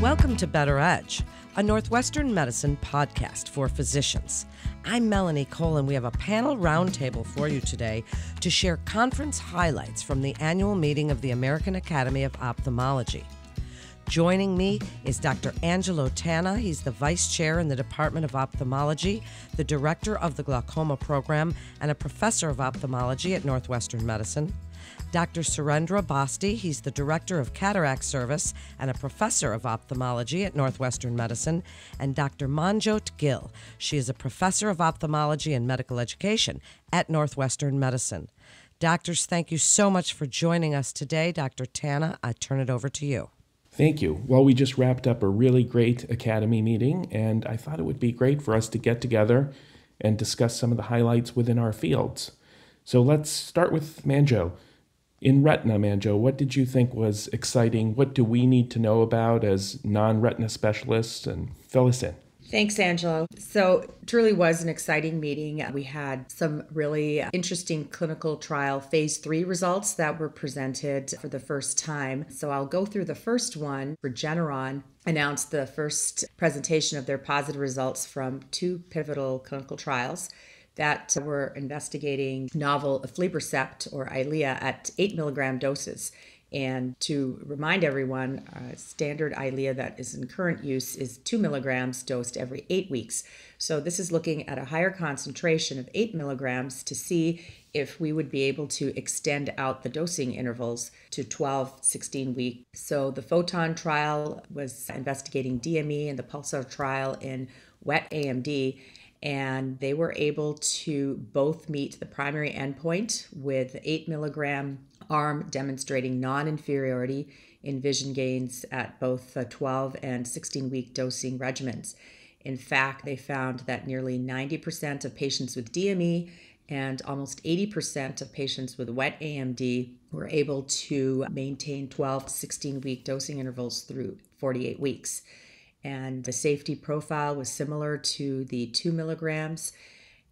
Welcome to Better Edge, a Northwestern medicine podcast for physicians. I'm Melanie Cole, and we have a panel roundtable for you today to share conference highlights from the annual meeting of the American Academy of Ophthalmology. Joining me is Dr. Angelo Tanna. He's the vice chair in the Department of Ophthalmology, the director of the glaucoma program, and a professor of ophthalmology at Northwestern Medicine. Dr. Surendra Basti, he's the director of cataract service and a professor of ophthalmology at Northwestern Medicine. And Dr. Manjot Gill, she is a professor of ophthalmology and medical education at Northwestern Medicine. Doctors, thank you so much for joining us today. Dr. Tanna, I turn it over to you. Thank you. Well, we just wrapped up a really great Academy meeting, and I thought it would be great for us to get together and discuss some of the highlights within our fields. So let's start with Manjot. In retina, Manjot, what did you think was exciting? What do we need to know about as non retina specialists? And fill us in. Thanks, Angelo. So, truly was an exciting meeting. We had some really interesting clinical trial phase three results that were presented for the first time. So, I'll go through the first one. Regeneron announced the first presentation of their positive results from two pivotal clinical trials that were investigating novel aflibercept or Eylea at 8 milligram doses. And to remind everyone, uh, standard Eylea that is in current use is 2 milligrams dosed every eight weeks. So this is looking at a higher concentration of 8 milligrams to see if we would be able to extend out the dosing intervals to 12, 16 weeks. So the Photon trial was investigating DME and the Pulsar trial in wet AMD and they were able to both meet the primary endpoint with 8 milligram arm demonstrating non inferiority in vision gains at both the 12 and 16 week dosing regimens. In fact, they found that nearly 90% of patients with DME and almost 80% of patients with wet AMD were able to maintain 12 to 16 week dosing intervals through 48 weeks. And the safety profile was similar to the two milligrams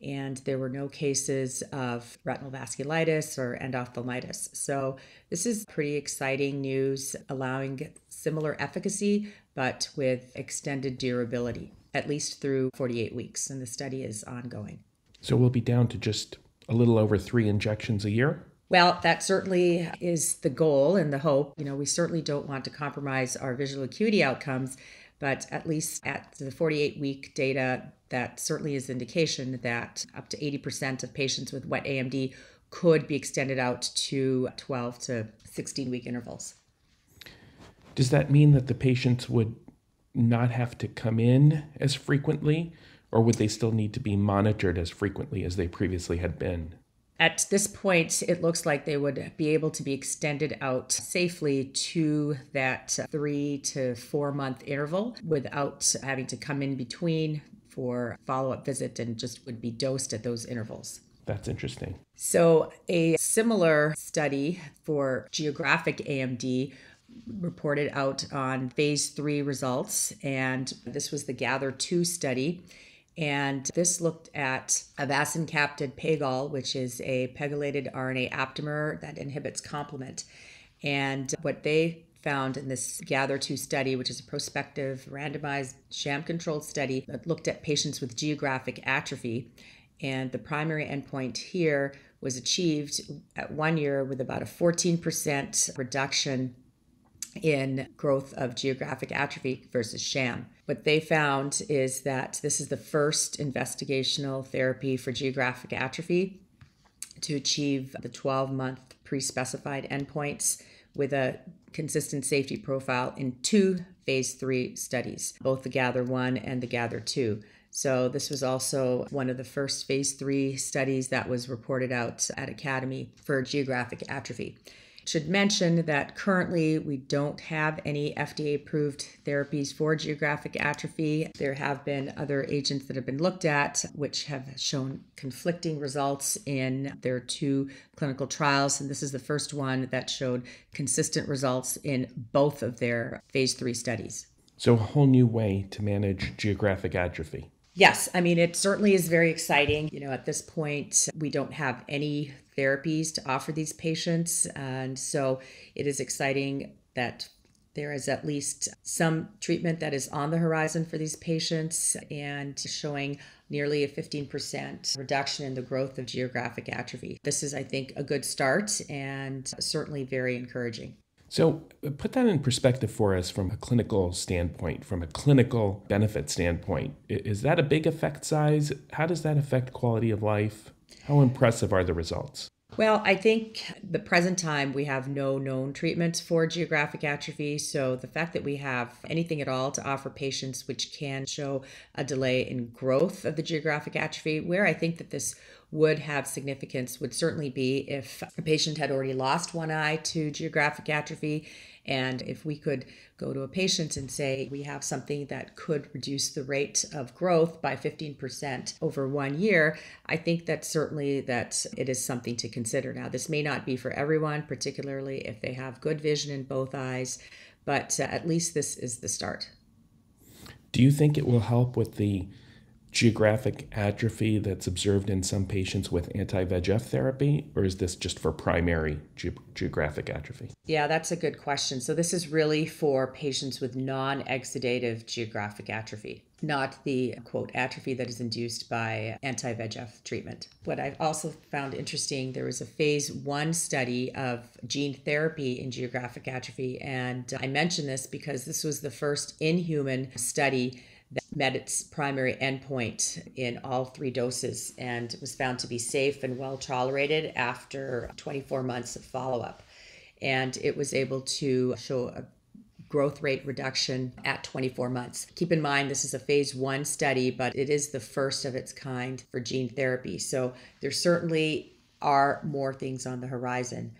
and there were no cases of retinal vasculitis or endophthalmitis. So, this is pretty exciting news, allowing similar efficacy but with extended durability, at least through 48 weeks. And the study is ongoing. So, we'll be down to just a little over three injections a year? Well, that certainly is the goal and the hope. You know, we certainly don't want to compromise our visual acuity outcomes, but at least at the 48 week data, that certainly is indication that up to 80% of patients with wet AMD could be extended out to 12 to 16 week intervals. Does that mean that the patients would not have to come in as frequently, or would they still need to be monitored as frequently as they previously had been? At this point, it looks like they would be able to be extended out safely to that three to four month interval without having to come in between for follow up visit and just would be dosed at those intervals. That's interesting. So, a similar study for geographic AMD reported out on phase three results, and this was the Gather 2 study. And this looked at avacincaptad pegol, which is a pegylated RNA aptamer that inhibits complement. And what they found in this Gather 2 study, which is a prospective randomized sham controlled study that looked at patients with geographic atrophy. And the primary endpoint here was achieved at one year with about a 14% reduction in growth of geographic atrophy versus sham. What they found is that this is the first investigational therapy for geographic atrophy to achieve the 12 month pre specified endpoints with a consistent safety profile in two phase three studies, both the Gather 1 and the Gather 2. So, this was also one of the first phase three studies that was reported out at Academy for geographic atrophy. Should mention that currently we don't have any FDA approved therapies for geographic atrophy. There have been other agents that have been looked at which have shown conflicting results in their two clinical trials. And this is the first one that showed consistent results in both of their phase three studies. So, a whole new way to manage geographic atrophy. Yes, I mean, it certainly is very exciting. You know, at this point, we don't have any therapies to offer these patients. And so it is exciting that there is at least some treatment that is on the horizon for these patients and showing nearly a 15% reduction in the growth of geographic atrophy. This is, I think, a good start and certainly very encouraging. So, uh, put that in perspective for us from a clinical standpoint, from a clinical benefit standpoint. Is that a big effect size? How does that affect quality of life? How impressive are the results? Well, I think the present time we have no known treatments for geographic atrophy. So the fact that we have anything at all to offer patients which can show a delay in growth of the geographic atrophy, where I think that this would have significance would certainly be if a patient had already lost one eye to geographic atrophy and if we could go to a patient and say, we have something that could reduce the rate of growth by 15% over one year, I think that certainly that it is something to consider. Now, this may not be for everyone, particularly if they have good vision in both eyes, but uh, at least this is the start. Do you think it will help with the geographic atrophy that's observed in some patients with anti VEGF therapy, or is this just for primary ge- geographic atrophy? Yeah, that's a good question. So, this is really for patients with non exudative geographic atrophy, not the quote atrophy that is induced by anti VEGF treatment. What I've also found interesting there was a phase one study of gene therapy in geographic atrophy. And I mention this because this was the first in human study met its primary endpoint in all three doses and was found to be safe and well tolerated after 24 months of follow up. And it was able to show a growth rate reduction at 24 months. Keep in mind, this is a phase one study, but it is the first of its kind for gene therapy. So there certainly are more things on the horizon.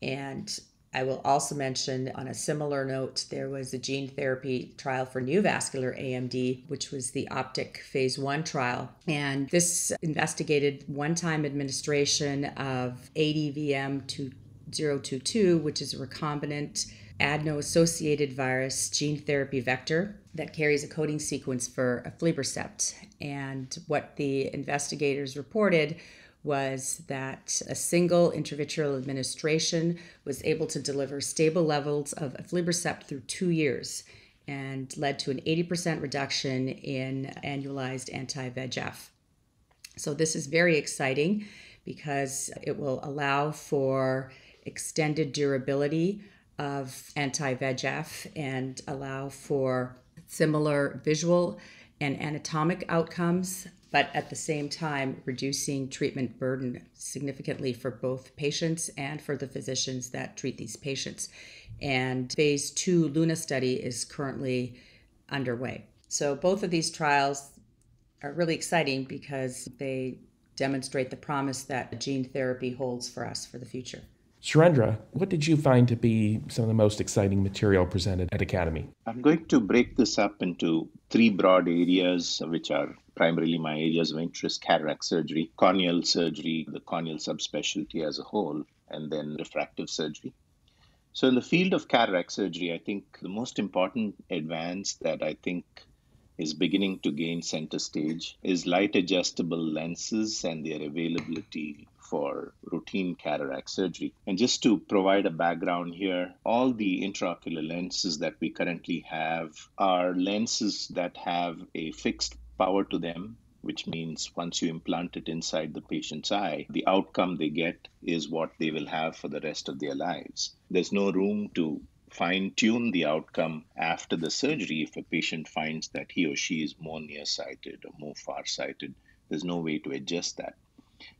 And I will also mention on a similar note, there was a gene therapy trial for neovascular AMD, which was the OPTIC phase one trial. And this investigated one time administration of ADVM 2022, which is a recombinant adeno associated virus gene therapy vector that carries a coding sequence for aflibercept. And what the investigators reported was that a single intravitreal administration was able to deliver stable levels of aflibercept through two years and led to an 80% reduction in annualized anti VEGF. So, this is very exciting because it will allow for extended durability of anti VEGF and allow for similar visual and anatomic outcomes but at the same time reducing treatment burden significantly for both patients and for the physicians that treat these patients. And phase two Luna study is currently underway. So both of these trials are really exciting because they demonstrate the promise that gene therapy holds for us for the future. Surendra, what did you find to be some of the most exciting material presented at Academy? I'm going to break this up into three broad areas, which are primarily my areas of interest cataract surgery, corneal surgery, the corneal subspecialty as a whole, and then refractive surgery. So, in the field of cataract surgery, I think the most important advance that I think is beginning to gain center stage is light adjustable lenses and their availability for routine cataract surgery. And just to provide a background here, all the intraocular lenses that we currently have are lenses that have a fixed power to them, which means once you implant it inside the patient's eye, the outcome they get is what they will have for the rest of their lives. There's no room to fine tune the outcome after the surgery if a patient finds that he or she is more nearsighted or more farsighted. There's no way to adjust that.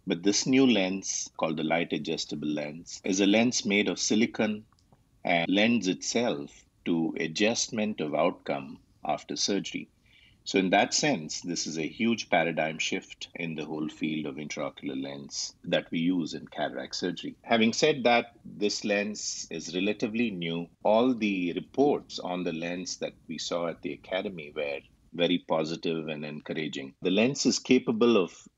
But this new lens, called the light adjustable lens, is a lens made of silicon and lends itself to adjustment of outcome after surgery. So, in that sense, this is a huge paradigm shift in the whole field of intraocular lens that we use in cataract surgery. Having said that, this lens is relatively new. All the reports on the lens that we saw at the Academy were very positive and encouraging. The lens is capable of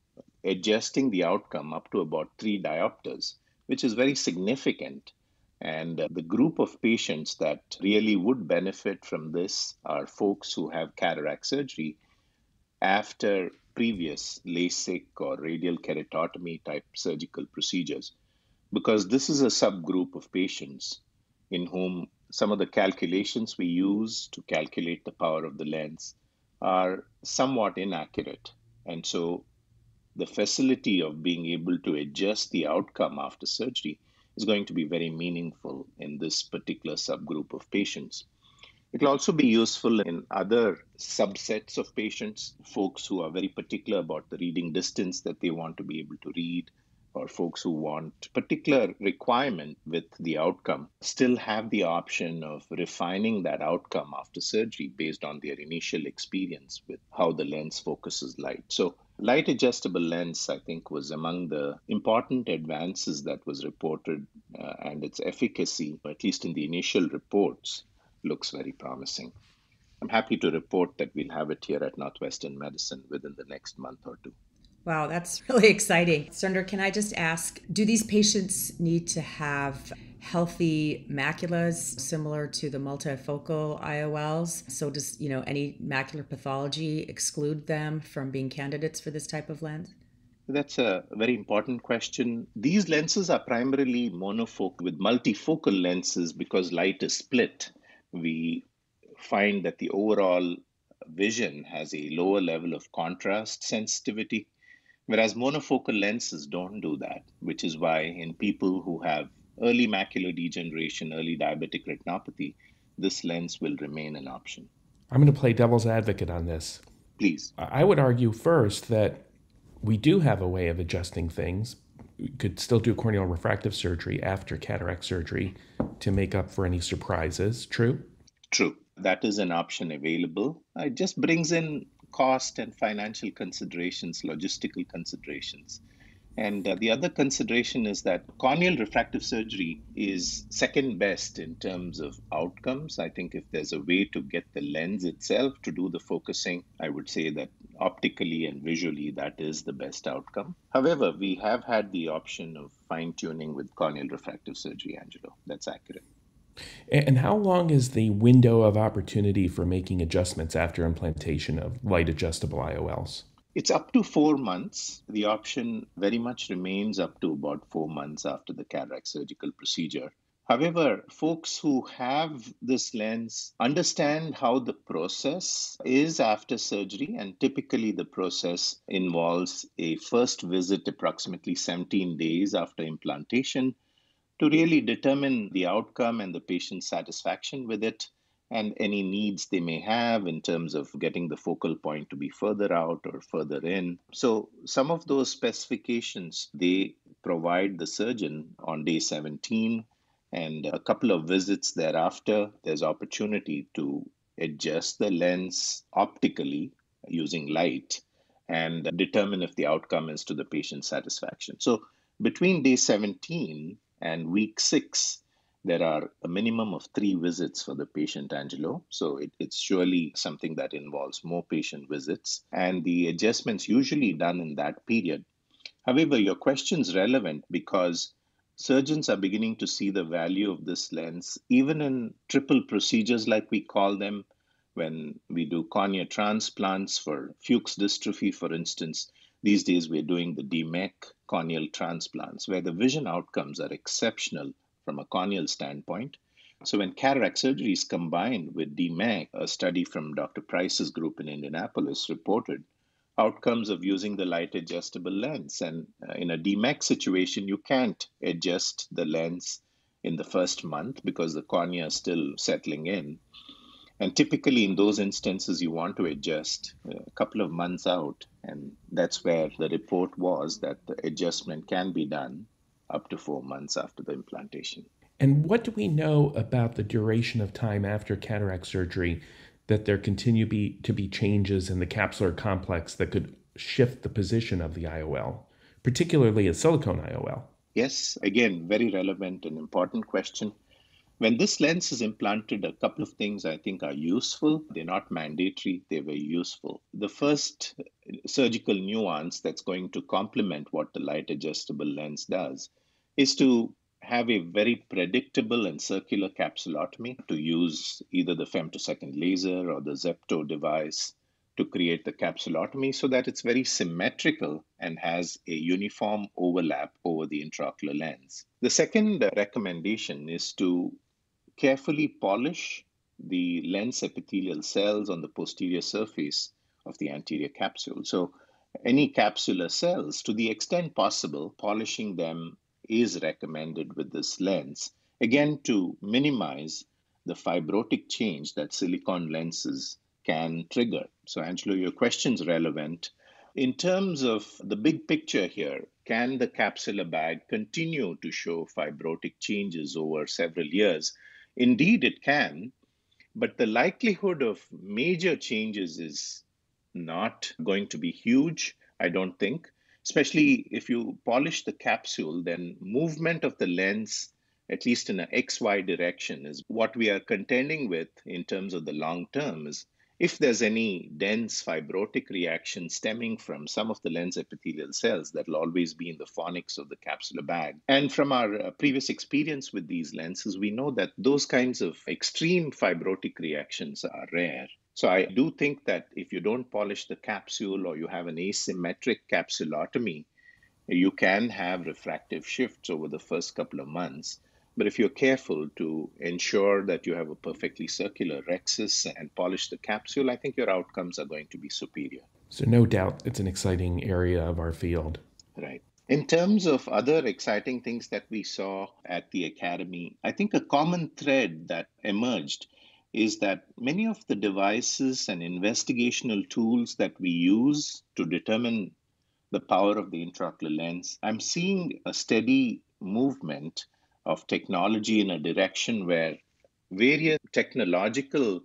adjusting the outcome up to about three diopters, which is very significant and the group of patients that really would benefit from this are folks who have cataract surgery after previous LASIK or radial keratotomy type surgical procedures, because this is a subgroup of patients in whom some of the calculations we use to calculate the power of the lens are somewhat inaccurate. And so the facility of being able to adjust the outcome after surgery is going to be very meaningful in this particular subgroup of patients. It will also be useful in other subsets of patients, folks who are very particular about the reading distance that they want to be able to read, or folks who want particular requirement with the outcome still have the option of refining that outcome after surgery based on their initial experience with how the lens focuses light. So light adjustable lens i think was among the important advances that was reported uh, and its efficacy at least in the initial reports looks very promising. I'm happy to report that we'll have it here at northwestern medicine within the next month or two Wow, that's really exciting. Sundar, can I just ask do these patients need to have healthy maculas similar to the multifocal IOLs? So does, you know, any macular pathology exclude them from being candidates for this type of lens? That's a very important question. These lenses are primarily monofocal with multifocal lenses because light is split. We find that the overall vision has a lower level of contrast sensitivity Whereas monofocal lenses don't do that, which is why in people who have early macular degeneration, early diabetic retinopathy, this lens will remain an option. I'm going to play devil's advocate on this. Please. I would argue first that we do have a way of adjusting things. We could still do corneal refractive surgery after cataract surgery to make up for any surprises. True? True. That is an option available. It just brings in cost and financial considerations, logistical considerations. And uh, the other consideration is that corneal refractive surgery is second best in terms of outcomes. I think if there's a way to get the lens itself to do the focusing, I would say that optically and visually that is the best outcome. However, we have had the option of fine tuning with corneal refractive surgery, Angelo. That's accurate. And how long is the window of opportunity for making adjustments after implantation of light adjustable IOLs? It's up to four months. The option very much remains up to about four months after the cataract surgical procedure. However, folks who have this lens understand how the process is after surgery, and typically the process involves a first visit approximately 17 days after implantation to really determine the outcome and the patient's satisfaction with it and any needs they may have in terms of getting the focal point to be further out or further in. So, some of those specifications they provide the surgeon on day 17, and a couple of visits thereafter, there's opportunity to adjust the lens optically using light and determine if the outcome is to the patient's satisfaction. So, between day 17 and week six, there are a minimum of three visits for the patient, Angelo. So it, it's surely something that involves more patient visits. And the adjustments usually done in that period. However, your question is relevant because surgeons are beginning to see the value of this lens, even in triple procedures, like we call them, when we do cornea transplants for Fuchs dystrophy, for instance. These days, we're doing the DMEK corneal transplants, where the vision outcomes are exceptional from a corneal standpoint. So, when cataract surgery is combined with DMEK, a study from Dr. Price's group in Indianapolis reported outcomes of using the light adjustable lens. And uh, in a DMEK situation, you can't adjust the lens in the first month because the cornea is still settling in. And typically, in those instances, you want to adjust a couple of months out. And that's where the report was that the adjustment can be done up to four months after the implantation. And what do we know about the duration of time after cataract surgery that there continue be, to be changes in the capsular complex that could shift the position of the IOL, particularly a silicone IOL? Yes, again, very relevant and important question. When this lens is implanted, a couple of things I think are useful. They're not mandatory, they're very useful. The first surgical nuance that's going to complement what the light adjustable lens does is to have a very predictable and circular capsulotomy to use either the femtosecond laser or the Zepto device to create the capsulotomy so that it's very symmetrical and has a uniform overlap over the intraocular lens. The second recommendation is to carefully polish the lens epithelial cells on the posterior surface of the anterior capsule. So, any capsular cells, to the extent possible, polishing them is recommended with this lens, again, to minimize the fibrotic change that silicone lenses can trigger. So, Angelo, your question's relevant. In terms of the big picture here, can the capsular bag continue to show fibrotic changes over several years? Indeed, it can, but the likelihood of major changes is not going to be huge, I don't think. Especially if you polish the capsule, then movement of the lens, at least in an XY direction, is what we are contending with in terms of the long term. Is if there's any dense fibrotic reaction stemming from some of the lens epithelial cells, that will always be in the fornix of the capsular bag. And from our uh, previous experience with these lenses, we know that those kinds of extreme fibrotic reactions are rare. So I do think that if you don't polish the capsule or you have an asymmetric capsulotomy, you can have refractive shifts over the first couple of months. But if you're careful to ensure that you have a perfectly circular rhexis and polish the capsule, I think your outcomes are going to be superior. So, no doubt it's an exciting area of our field. Right. In terms of other exciting things that we saw at the Academy, I think a common thread that emerged is that many of the devices and investigational tools that we use to determine the power of the intraocular lens, I'm seeing a steady movement of technology in a direction where various technological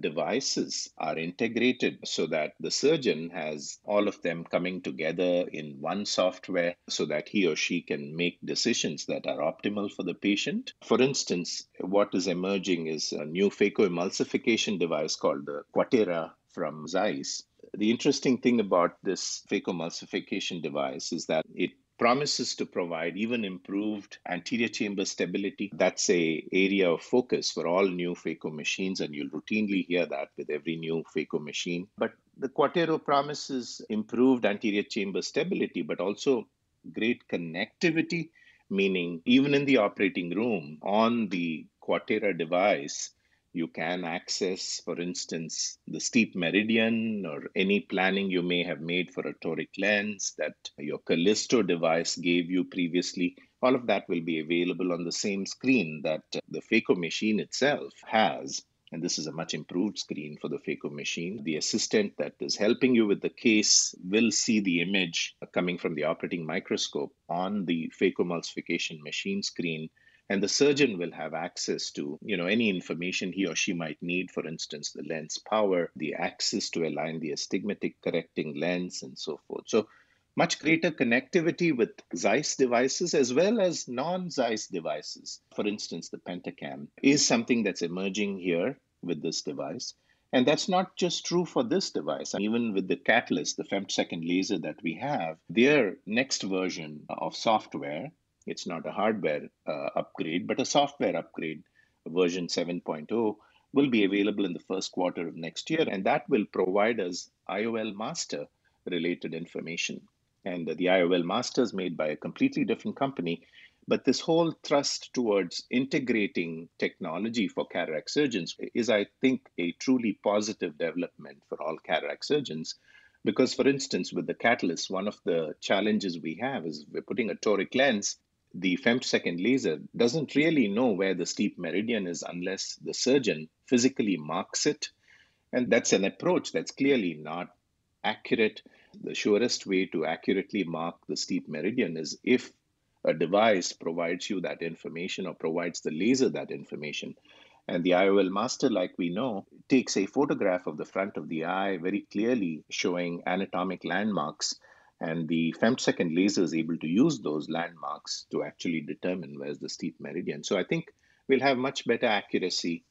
devices are integrated so that the surgeon has all of them coming together in one software so that he or she can make decisions that are optimal for the patient. For instance, what is emerging is a new phacoemulsification device called the Quatera from Zeiss. The interesting thing about this phacoemulsification device is that it promises to provide even improved anterior chamber stability. That's a area of focus for all new phaco machines, and you'll routinely hear that with every new phaco machine. But the Quatera promises improved anterior chamber stability, but also great connectivity, meaning even in the operating room on the Quatera device, you can access, for instance, the steep meridian or any planning you may have made for a toric lens that your Callisto device gave you previously. All of that will be available on the same screen that the phaco machine itself has. And this is a much improved screen for the phaco machine. The assistant that is helping you with the case will see the image coming from the operating microscope on the phacoemulsification machine screen and the surgeon will have access to you know any information he or she might need for instance the lens power the axis to align the astigmatic correcting lens and so forth so much greater connectivity with Zeiss devices as well as non Zeiss devices. For instance, the Pentacam is something that's emerging here with this device. And that's not just true for this device. Even with the Catalys, the femtosecond laser that we have, their next version of software it's not a hardware uh, upgrade, but a software upgrade. Version 7.0 will be available in the first quarter of next year, and that will provide us IOL master related information. And the IOL master is made by a completely different company. But this whole thrust towards integrating technology for cataract surgeons is, I think, a truly positive development for all cataract surgeons. Because, for instance, with the Catalys, one of the challenges we have is we're putting a toric lens the femtosecond laser doesn't really know where the steep meridian is unless the surgeon physically marks it. And that's an approach that's clearly not accurate. The surest way to accurately mark the steep meridian is if a device provides you that information or provides the laser that information. And the IOL master, like we know, takes a photograph of the front of the eye very clearly showing anatomic landmarks and the femtosecond laser is able to use those landmarks to actually determine where's the steep meridian. So I think we'll have much better accuracy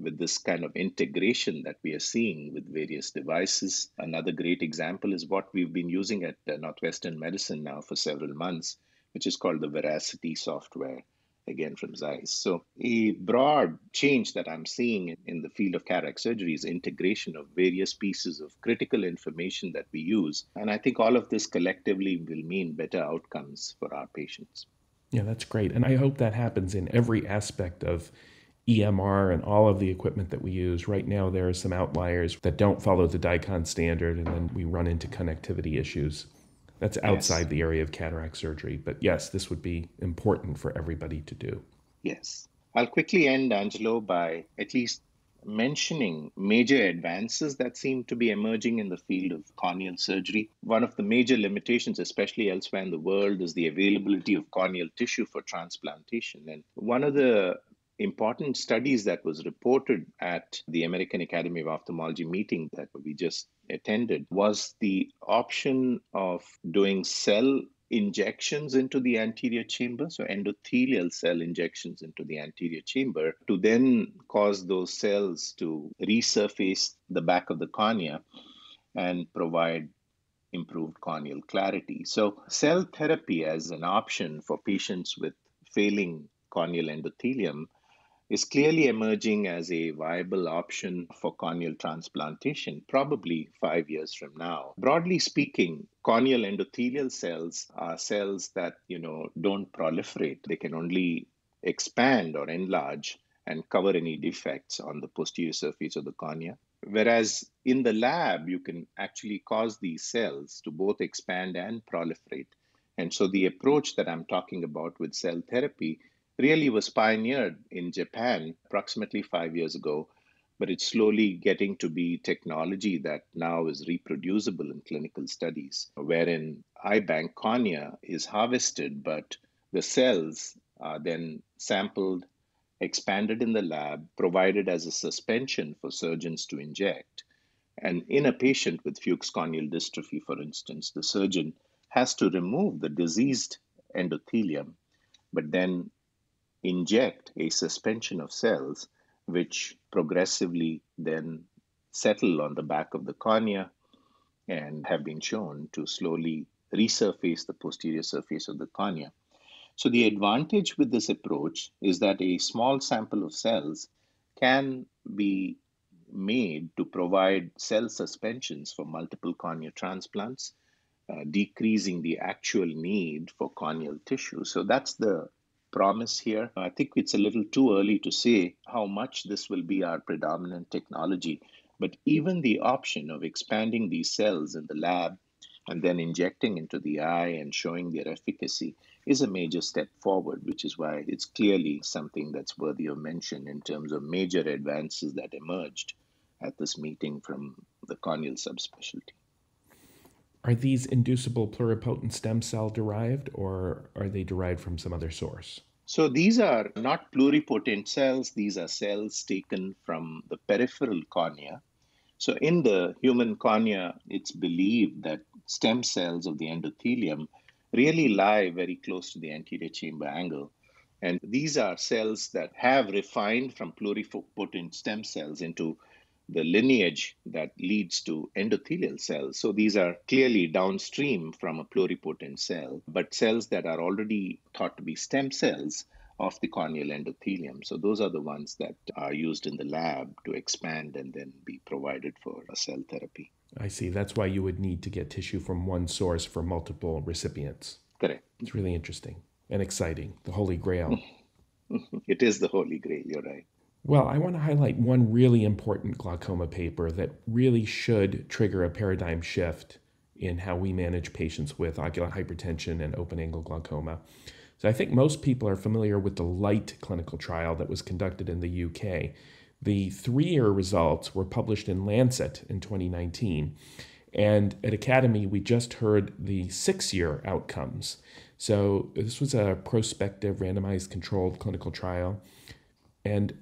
with this kind of integration that we are seeing with various devices. Another great example is what we've been using at uh, Northwestern Medicine now for several months, which is called the Veracity software again from Zeiss. So, a broad change that I'm seeing in the field of cataract surgery is integration of various pieces of critical information that we use. And I think all of this collectively will mean better outcomes for our patients. Yeah, that's great. And I hope that happens in every aspect of EMR and all of the equipment that we use. Right now, there are some outliers that don't follow the DICOM standard, and then we run into connectivity issues. That's outside yes. the area of cataract surgery. But yes, this would be important for everybody to do. Yes. I'll quickly end, Angelo, by at least mentioning major advances that seem to be emerging in the field of corneal surgery. One of the major limitations, especially elsewhere in the world, is the availability of corneal tissue for transplantation. And one of the important studies that was reported at the American Academy of Ophthalmology meeting that we just attended was the option of doing cell injections into the anterior chamber, so endothelial cell injections into the anterior chamber, to then cause those cells to resurface the back of the cornea and provide improved corneal clarity. So, cell therapy as an option for patients with failing corneal endothelium is clearly emerging as a viable option for corneal transplantation, probably five years from now. Broadly speaking, corneal endothelial cells are cells that, you know, don't proliferate. They can only expand or enlarge and cover any defects on the posterior surface of the cornea. Whereas in the lab, you can actually cause these cells to both expand and proliferate. And so the approach that I'm talking about with cell therapy really was pioneered in Japan approximately five years ago, but it's slowly getting to be technology that now is reproducible in clinical studies, wherein eye bank cornea is harvested, but the cells are then sampled, expanded in the lab, provided as a suspension for surgeons to inject. And in a patient with Fuchs corneal dystrophy, for instance, the surgeon has to remove the diseased endothelium, but then inject a suspension of cells which progressively then settle on the back of the cornea and have been shown to slowly resurface the posterior surface of the cornea. So, the advantage with this approach is that a small sample of cells can be made to provide cell suspensions for multiple cornea transplants, uh, decreasing the actual need for corneal tissue. So, that's the promise here. I think it's a little too early to say how much this will be our predominant technology, but even the option of expanding these cells in the lab and then injecting into the eye and showing their efficacy is a major step forward, which is why it's clearly something that's worthy of mention in terms of major advances that emerged at this meeting from the corneal subspecialty. Are these inducible pluripotent stem cell derived or are they derived from some other source? So these are not pluripotent cells, these are cells taken from the peripheral cornea. So in the human cornea, it's believed that stem cells of the endothelium really lie very close to the anterior chamber angle. And these are cells that have refined from pluripotent stem cells into the lineage that leads to endothelial cells. So these are clearly downstream from a pluripotent cell, but cells that are already thought to be stem cells of the corneal endothelium. So those are the ones that are used in the lab to expand and then be provided for a cell therapy. I see. That's why you would need to get tissue from one source for multiple recipients. Correct. It's really interesting and exciting. The Holy Grail. it is the Holy Grail. You're right. Well, I want to highlight one really important glaucoma paper that really should trigger a paradigm shift in how we manage patients with ocular hypertension and open angle glaucoma. So I think most people are familiar with the LIGHT clinical trial that was conducted in the UK. The three year results were published in Lancet in 2019. And at Academy, we just heard the six year outcomes. So this was a prospective randomized controlled clinical trial. And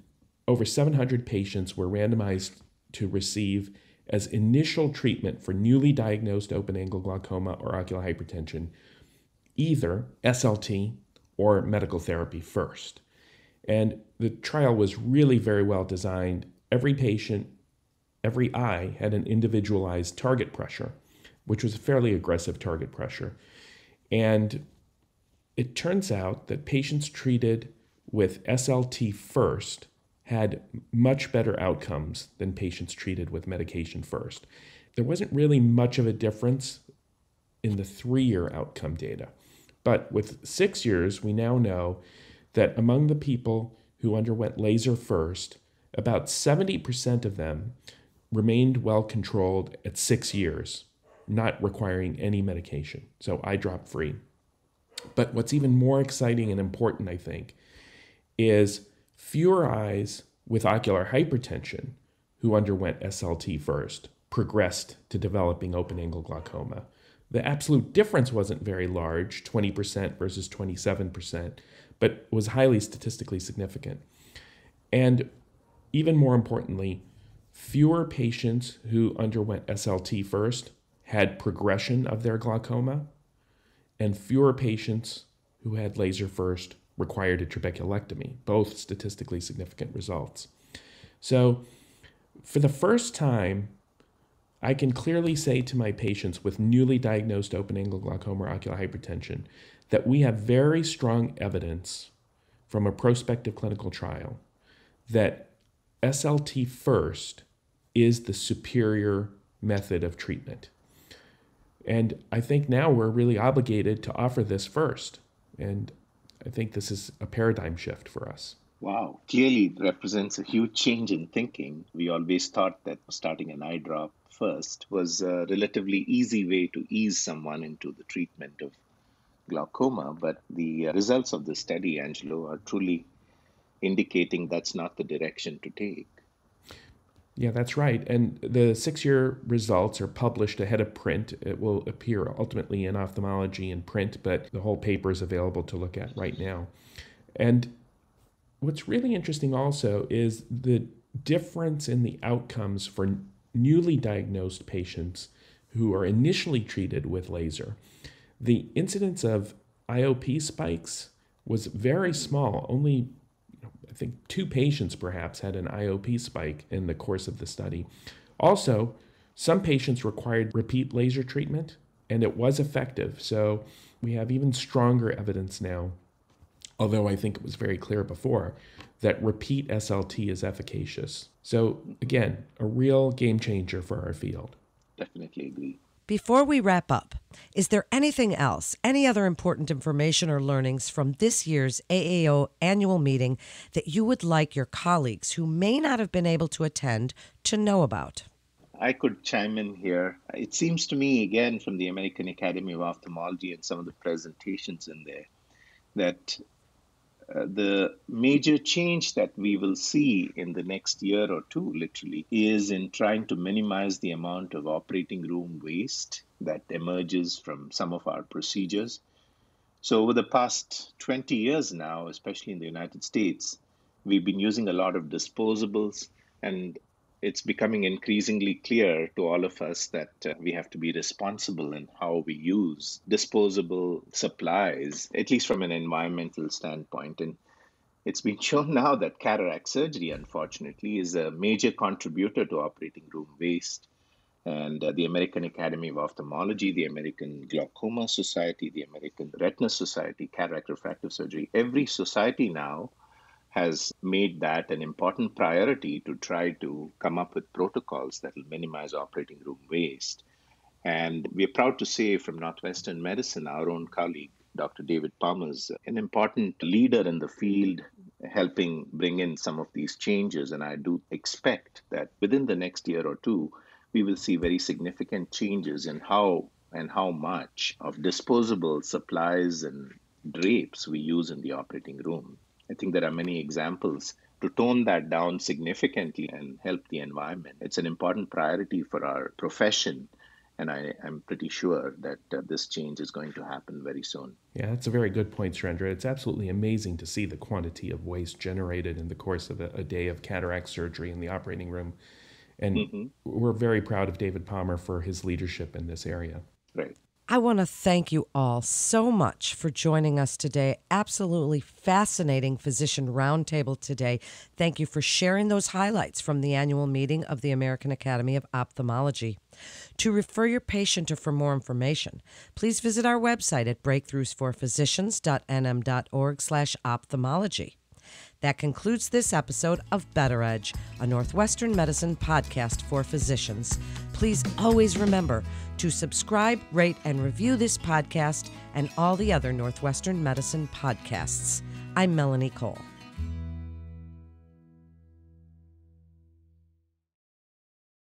over 700 patients were randomized to receive as initial treatment for newly diagnosed open angle glaucoma or ocular hypertension either SLT or medical therapy first. And the trial was really very well designed. Every patient, every eye had an individualized target pressure, which was a fairly aggressive target pressure. And it turns out that patients treated with SLT first had much better outcomes than patients treated with medication first. There wasn't really much of a difference in the three year outcome data. But with six years, we now know that among the people who underwent laser first, about 70% of them remained well controlled at six years, not requiring any medication. So eye drop free. But what's even more exciting and important, I think, is fewer eyes with ocular hypertension who underwent SLT first progressed to developing open angle glaucoma. The absolute difference wasn't very large 20% versus 27%, but was highly statistically significant. And even more importantly, fewer patients who underwent SLT first had progression of their glaucoma, and fewer patients who had laser first required a trabeculectomy, both statistically significant results. So, for the first time, I can clearly say to my patients with newly diagnosed open angle glaucoma or ocular hypertension that we have very strong evidence from a prospective clinical trial that SLT first is the superior method of treatment. And I think now we're really obligated to offer this first. And I think this is a paradigm shift for us. Wow, clearly represents a huge change in thinking. We always thought that starting an eye drop first was a relatively easy way to ease someone into the treatment of glaucoma, but the uh, results of the study, Angelo, are truly indicating that's not the direction to take. Yeah, that's right. And the six year results are published ahead of print. It will appear ultimately in ophthalmology in print, but the whole paper is available to look at right now. And what's really interesting also is the difference in the outcomes for newly diagnosed patients who are initially treated with laser. The incidence of IOP spikes was very small. Only, I think, two patients perhaps had an IOP spike in the course of the study. Also, some patients required repeat laser treatment, and it was effective. So we have even stronger evidence now, although I think it was very clear before, that repeat SLT is efficacious. So, again, a real game changer for our field. Definitely agree. Before we wrap up, is there anything else, any other important information or learnings from this year's AAO annual meeting that you would like your colleagues who may not have been able to attend to know about? I could chime in here. It seems to me, again, from the American Academy of Ophthalmology and some of the presentations in there, that uh, the major change that we will see in the next year or two, literally, is in trying to minimize the amount of operating room waste that emerges from some of our procedures. So, over the past 20 years now, especially in the United States, we've been using a lot of disposables, and it's becoming increasingly clear to all of us that uh, we have to be responsible in how we use disposable supplies, at least from an environmental standpoint. And it's been shown now that cataract surgery, unfortunately, is a major contributor to operating room waste. And uh, the American Academy of Ophthalmology, the American Glaucoma Society, the American Retina Society, Cataract Refractive Surgery, every society now has made that an important priority to try to come up with protocols that will minimize operating room waste. And we're proud to say from Northwestern Medicine, our own colleague, Dr. David Palmer, is an important leader in the field, helping bring in some of these changes. And I do expect that within the next year or two, we will see very significant changes in how and how much of disposable supplies and drapes we use in the operating room. I think there are many examples to tone that down significantly and help the environment. It's an important priority for our profession. And I, am pretty sure that uh, this change is going to happen very soon. Yeah, that's a very good point, Surendra. It's absolutely amazing to see the quantity of waste generated in the course of a, a day of cataract surgery in the operating room. And mm-hmm. we're very proud of David Palmer for his leadership in this area. Right. I want to thank you all so much for joining us today. Absolutely fascinating physician roundtable today. Thank you for sharing those highlights from the annual meeting of the American Academy of Ophthalmology. To refer your patient or for more information, please visit our website at breakthroughsforphysicians.nm.org/ophthalmology. That concludes this episode of Better Edge, a Northwestern Medicine podcast for physicians. Please always remember to subscribe, rate, and review this podcast and all the other Northwestern Medicine podcasts. I'm Melanie Cole.